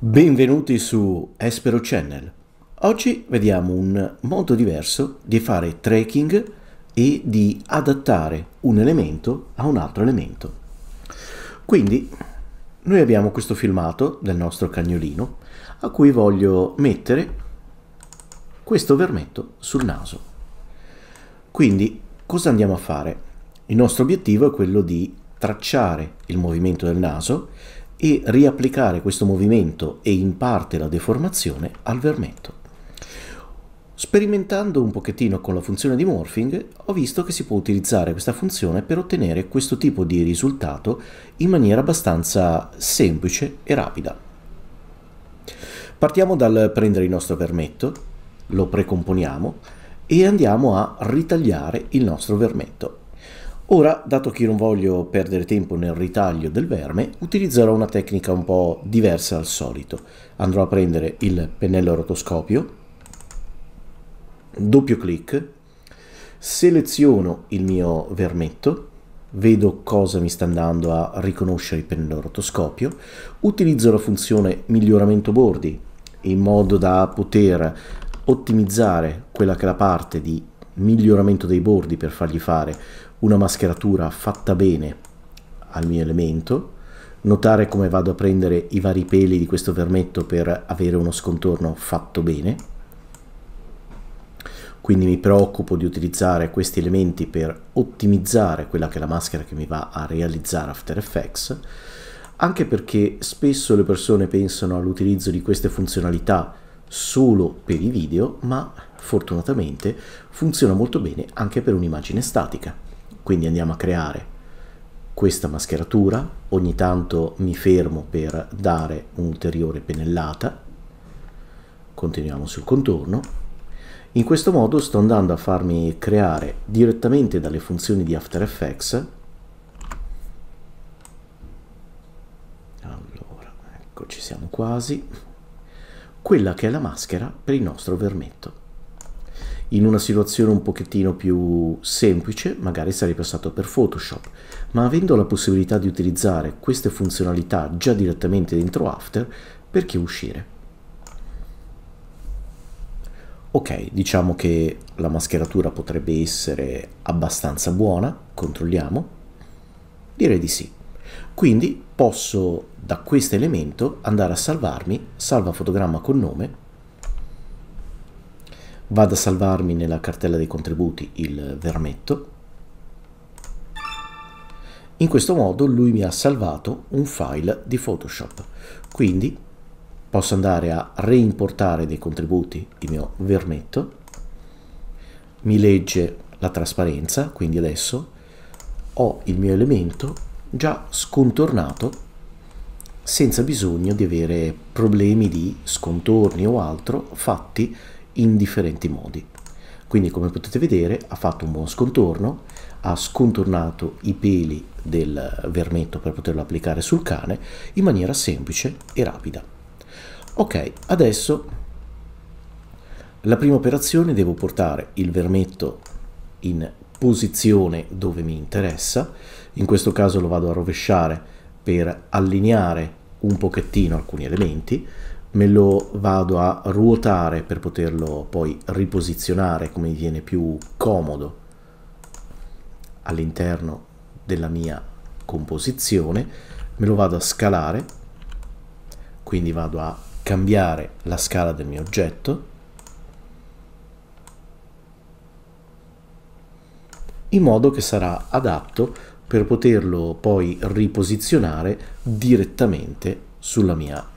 Benvenuti su Espero Channel. Oggi vediamo un modo diverso di fare tracking e di adattare un elemento a un altro elemento. Quindi noi abbiamo questo filmato del nostro cagnolino a cui voglio mettere questo vermetto sul naso. Quindi cosa andiamo a fare? Il nostro obiettivo è quello di tracciare il movimento del naso e riapplicare questo movimento e in parte la deformazione al vermetto. Sperimentando un pochettino con la funzione di morphing ho visto che si può utilizzare questa funzione per ottenere questo tipo di risultato in maniera abbastanza semplice e rapida. Partiamo dal prendere il nostro vermetto, lo precomponiamo e andiamo a ritagliare il nostro vermetto. Ora, dato che io non voglio perdere tempo nel ritaglio del verme, utilizzerò una tecnica un po' diversa dal solito. Andrò a prendere il pennello rotoscopio, doppio clic, seleziono il mio vermetto, vedo cosa mi sta andando a riconoscere il pennello rotoscopio, utilizzo la funzione miglioramento bordi in modo da poter ottimizzare quella che è la parte di miglioramento dei bordi per fargli fare una mascheratura fatta bene al mio elemento, notare come vado a prendere i vari peli di questo vermetto per avere uno scontorno fatto bene. Quindi mi preoccupo di utilizzare questi elementi per ottimizzare quella che è la maschera che mi va a realizzare After Effects, anche perché spesso le persone pensano all'utilizzo di queste funzionalità solo per i video, ma fortunatamente funziona molto bene anche per un'immagine statica. Quindi andiamo a creare questa mascheratura, ogni tanto mi fermo per dare un'ulteriore pennellata, continuiamo sul contorno. In questo modo sto andando a farmi creare direttamente dalle funzioni di After Effects. Allora, ecco ci siamo quasi. Quella che è la maschera per il nostro vermetto in una situazione un pochettino più semplice magari sarei passato per Photoshop, ma avendo la possibilità di utilizzare queste funzionalità già direttamente dentro After, perché uscire? Ok, diciamo che la mascheratura potrebbe essere abbastanza buona, controlliamo. Direi di sì. Quindi posso da questo elemento andare a salvarmi, salva fotogramma con nome, vado a salvarmi nella cartella dei contributi il vermetto. In questo modo lui mi ha salvato un file di Photoshop, quindi posso andare a reimportare dei contributi il mio vermetto, mi legge la trasparenza, quindi adesso ho il mio elemento già scontornato senza bisogno di avere problemi di scontorni o altro fatti in differenti modi. Quindi come potete vedere ha fatto un buon scontorno, ha scontornato i peli del vermetto per poterlo applicare sul cane in maniera semplice e rapida. Ok, adesso la prima operazione devo portare il vermetto in posizione dove mi interessa, in questo caso lo vado a rovesciare per allineare un pochettino alcuni elementi, me lo vado a ruotare per poterlo poi riposizionare come viene più comodo all'interno della mia composizione, me lo vado a scalare, quindi vado a cambiare la scala del mio oggetto, in modo che sarà adatto per poterlo poi riposizionare direttamente sulla mia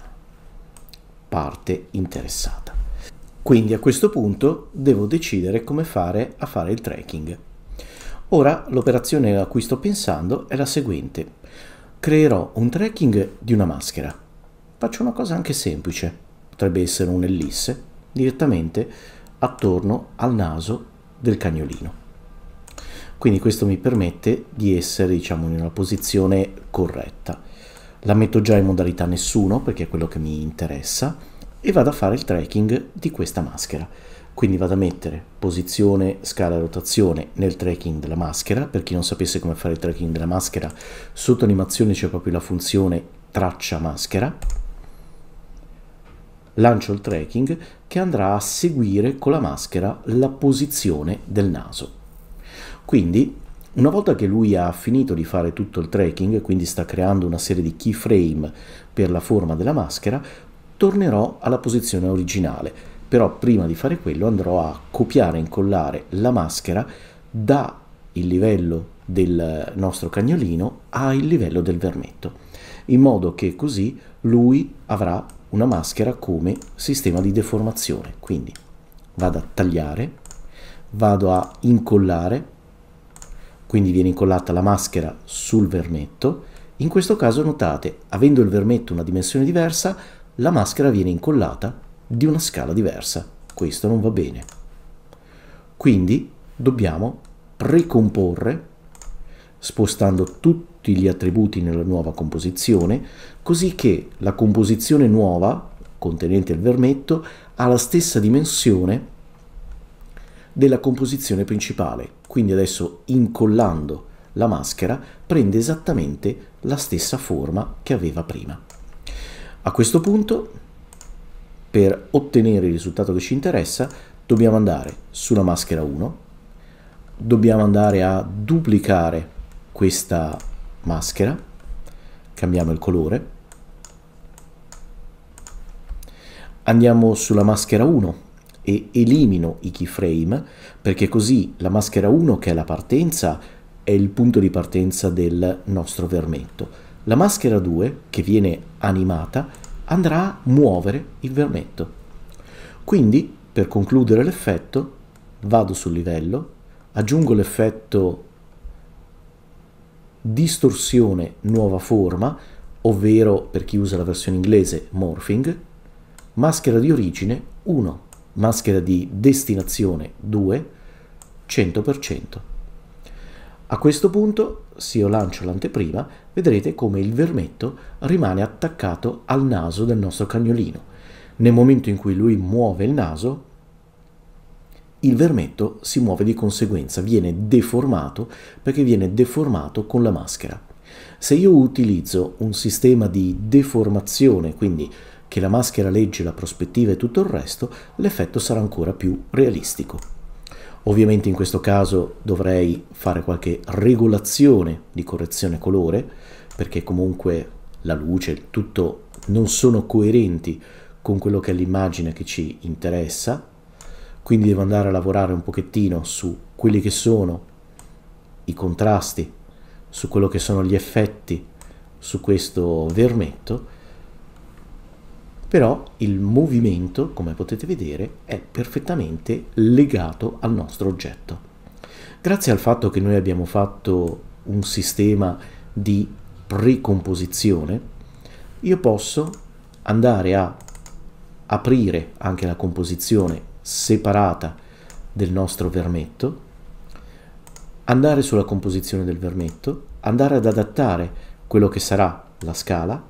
parte interessata. Quindi a questo punto devo decidere come fare a fare il tracking. Ora l'operazione a cui sto pensando è la seguente. Creerò un tracking di una maschera. Faccio una cosa anche semplice, potrebbe essere un'ellisse, direttamente attorno al naso del cagnolino. Quindi questo mi permette di essere diciamo in una posizione corretta la metto già in modalità nessuno perché è quello che mi interessa e vado a fare il tracking di questa maschera. Quindi vado a mettere posizione, scala, rotazione nel tracking della maschera. Per chi non sapesse come fare il tracking della maschera, sotto animazione c'è proprio la funzione traccia maschera. lancio il tracking che andrà a seguire con la maschera la posizione del naso. Quindi una volta che lui ha finito di fare tutto il tracking, quindi sta creando una serie di keyframe per la forma della maschera, tornerò alla posizione originale. Però prima di fare quello andrò a copiare e incollare la maschera da il livello del nostro cagnolino al livello del vermetto, in modo che così lui avrà una maschera come sistema di deformazione. Quindi vado a tagliare, vado a incollare, quindi viene incollata la maschera sul vermetto. In questo caso notate, avendo il vermetto una dimensione diversa, la maschera viene incollata di una scala diversa. Questo non va bene. Quindi dobbiamo precomporre spostando tutti gli attributi nella nuova composizione, così che la composizione nuova, contenente il vermetto, ha la stessa dimensione della composizione principale. Quindi adesso incollando la maschera prende esattamente la stessa forma che aveva prima. A questo punto, per ottenere il risultato che ci interessa, dobbiamo andare sulla maschera 1, dobbiamo andare a duplicare questa maschera, cambiamo il colore, andiamo sulla maschera 1 e elimino i keyframe perché così la maschera 1 che è la partenza è il punto di partenza del nostro vermetto. La maschera 2 che viene animata andrà a muovere il vermetto. Quindi per concludere l'effetto vado sul livello, aggiungo l'effetto distorsione nuova forma, ovvero per chi usa la versione inglese morphing, maschera di origine 1, maschera di destinazione 2, 100%. A questo punto, se io lancio l'anteprima, vedrete come il vermetto rimane attaccato al naso del nostro cagnolino. Nel momento in cui lui muove il naso, il vermetto si muove di conseguenza, viene deformato perché viene deformato con la maschera. Se io utilizzo un sistema di deformazione, quindi che la maschera legge la prospettiva e tutto il resto, l'effetto sarà ancora più realistico. Ovviamente in questo caso dovrei fare qualche regolazione di correzione colore, perché comunque la luce, tutto non sono coerenti con quello che è l'immagine che ci interessa, quindi devo andare a lavorare un pochettino su quelli che sono i contrasti, su quello che sono gli effetti su questo vermetto, però il movimento, come potete vedere, è perfettamente legato al nostro oggetto. Grazie al fatto che noi abbiamo fatto un sistema di precomposizione, io posso andare a aprire anche la composizione separata del nostro vermetto, andare sulla composizione del vermetto, andare ad adattare quello che sarà la scala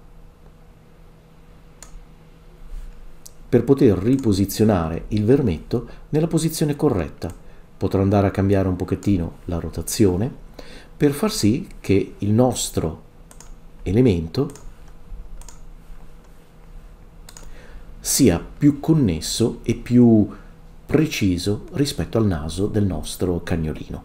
per poter riposizionare il vermetto nella posizione corretta. Potrò andare a cambiare un pochettino la rotazione per far sì che il nostro elemento sia più connesso e più preciso rispetto al naso del nostro cagnolino.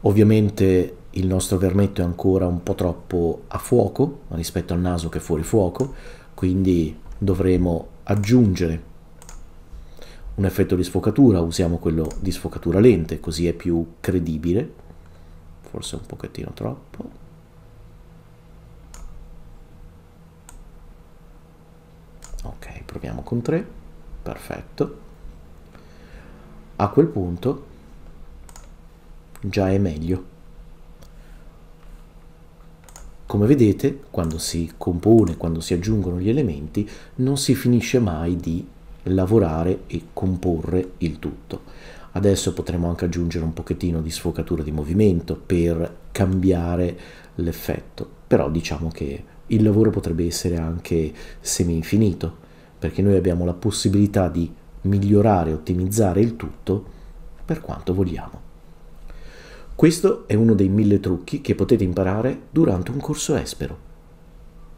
Ovviamente il nostro vermetto è ancora un po' troppo a fuoco rispetto al naso che è fuori fuoco, quindi dovremo aggiungere un effetto di sfocatura, usiamo quello di sfocatura lente, così è più credibile, forse un pochettino troppo. Ok, proviamo con 3, perfetto a quel punto già è meglio. Come vedete, quando si compone, quando si aggiungono gli elementi, non si finisce mai di lavorare e comporre il tutto. Adesso potremo anche aggiungere un pochettino di sfocatura di movimento per cambiare l'effetto, però diciamo che il lavoro potrebbe essere anche semi-infinito, perché noi abbiamo la possibilità di migliorare ottimizzare il tutto per quanto vogliamo. Questo è uno dei mille trucchi che potete imparare durante un corso espero.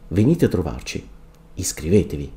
Venite a trovarci, iscrivetevi